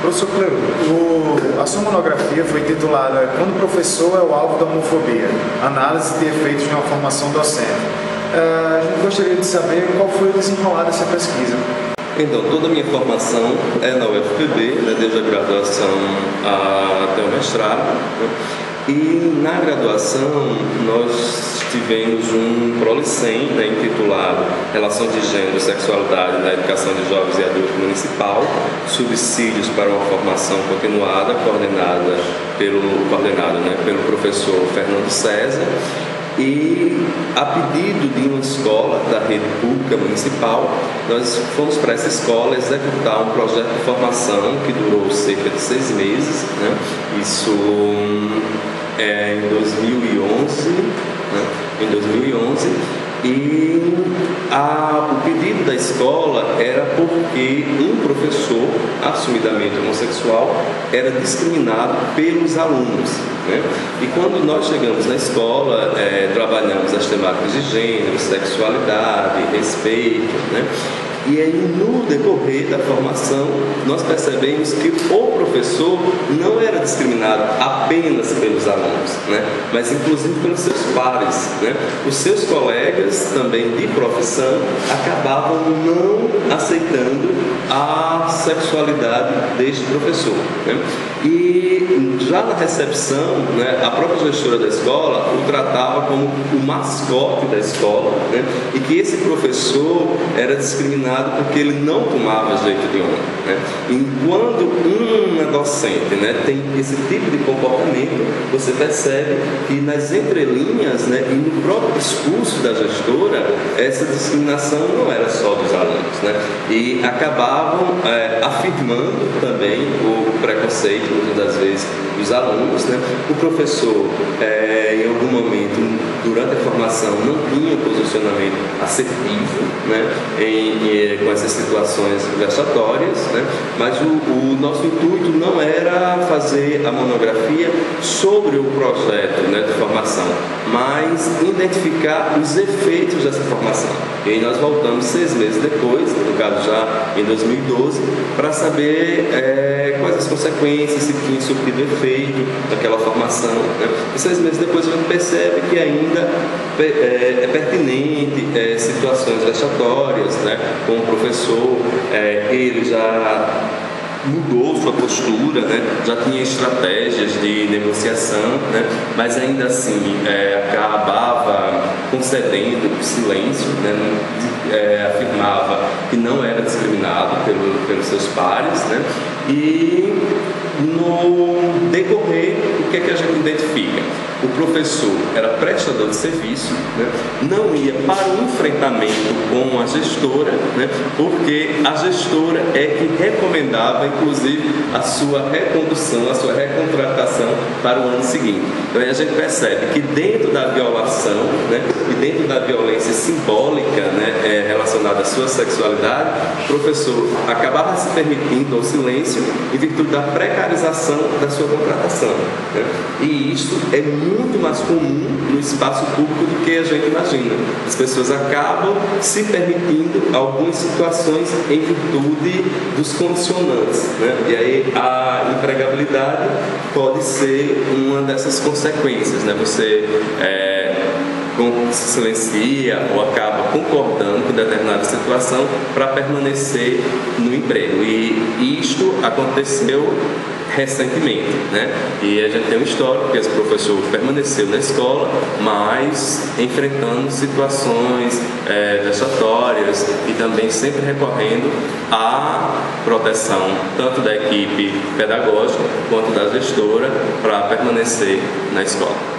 Professor Cleo, a sua monografia foi titulada Quando o professor é o alvo da homofobia, análise de efeitos uma formação docente. Uh, gostaria de saber qual foi o desenrolar dessa pesquisa. Então, toda a minha formação é na UFPB, né, desde a graduação até o mestrado. Né? E na graduação nós tivemos um Prolicem né, intitulado Relações de Gênero e Sexualidade na Educação de Jovens e Adultos Municipal, subsídios para uma formação continuada, coordenada pelo, coordenado, né, pelo professor Fernando César e, a pedido de uma escola da rede pública municipal, nós fomos para essa escola executar um projeto de formação que durou cerca de seis meses. Né? Isso é, em 2011. Né? Em 2011 e a, o pedido da escola era porque um professor, assumidamente homossexual, era discriminado pelos alunos. Né? E quando nós chegamos na escola, é, trabalhamos as temáticas de gênero, sexualidade, respeito, né? E aí, no decorrer da formação, nós percebemos que o professor não era discriminado apenas pelos alunos, né? mas inclusive pelos seus pares. Né? Os seus colegas, também de profissão, acabavam não aceitando a sexualidade deste professor. Né? E já na recepção, né, a própria gestora da escola o tratava como o mascote da escola né? e que esse professor era discriminado porque ele não tomava jeito de homem. Né? Uma docente né, tem esse tipo de comportamento, você percebe que nas entrelinhas né, e no próprio discurso da gestora, essa discriminação não era só dos alunos. Né? E acabavam é, afirmando também o preconceito, muitas das vezes, dos alunos. Né? O professor, é, em algum momento, durante a formação, não tinha um posicionamento assertivo né? em, em com essas situações vexatórias, né? mas o, o, nosso intuito não era fazer a monografia sobre o projeto né, de formação, mas identificar os efeitos dessa formação. E nós voltamos seis meses depois, no caso já em 2012, para saber é, quais as consequências, se tinha surtido efeito daquela formação. Né? E seis meses depois a gente percebe que ainda é, é pertinente é, situações vexatórias, né? como o professor, é, ele já mudou sua postura, né? já tinha estratégias de negociação, né? mas ainda assim é, acabava concedendo silêncio, né? é, afirmava que não era discriminado pelo, pelos seus pares, né? e no decorrer, o que é que a gente identifica? O professor era prestador de serviço, né? não ia para o enfrentamento com a gestora, né? porque a gestora é que recomendava, inclusive, a sua recondução, a sua recontratação para o ano seguinte. Então a gente percebe que dentro da violação né? e dentro da violência simbólica né? É, relacionada à sua sexualidade, o professor acabava se permitindo ao silêncio em virtude da precarização da sua contratação. E isso é muito mais comum no espaço público do que a gente imagina. As pessoas acabam se permitindo algumas situações em virtude dos condicionantes. Né? E aí a empregabilidade pode ser uma dessas consequências. Né? Você é, se silencia ou acaba concordando com determinada situação para permanecer no emprego. E isto aconteceu recentemente, né? E a gente tem um histórico que esse professor permaneceu na escola, mas enfrentando situações é, vexatórias e também sempre recorrendo à proteção tanto da equipe pedagógica quanto da gestora para permanecer na escola.